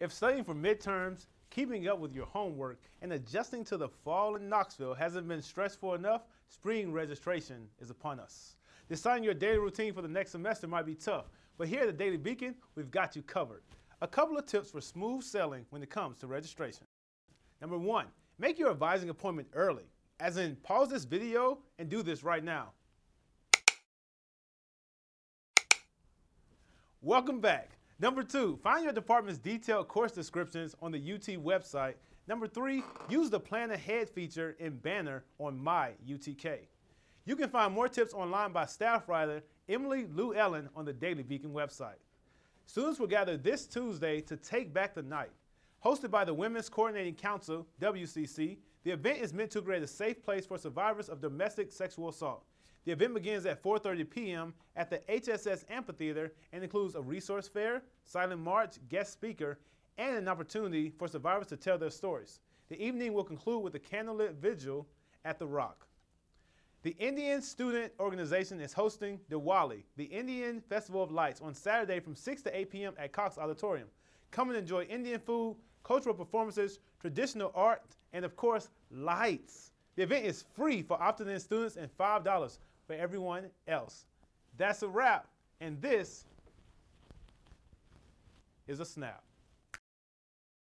If studying for midterms, keeping up with your homework, and adjusting to the fall in Knoxville hasn't been stressful enough, spring registration is upon us. Deciding your daily routine for the next semester might be tough, but here at the Daily Beacon, we've got you covered. A couple of tips for smooth sailing when it comes to registration. Number one, make your advising appointment early, as in pause this video and do this right now. Welcome back. Number two, find your department's detailed course descriptions on the UT website. Number three, use the plan ahead feature in Banner on My UTK. You can find more tips online by staff writer Emily Lou Ellen on the Daily Beacon website. Students will gather this Tuesday to Take Back the Night. Hosted by the Women's Coordinating Council, WCC, the event is meant to create a safe place for survivors of domestic sexual assault. The event begins at 4.30 p.m. at the HSS Amphitheater and includes a resource fair, silent march, guest speaker, and an opportunity for survivors to tell their stories. The evening will conclude with a candlelit vigil at The Rock. The Indian Student Organization is hosting Diwali, the Indian Festival of Lights, on Saturday from 6 to 8 p.m. at Cox Auditorium. Come and enjoy Indian food, cultural performances, traditional art, and of course, lights. The event is free for opt-in students and $5 for everyone else. That's a wrap. And this is a snap.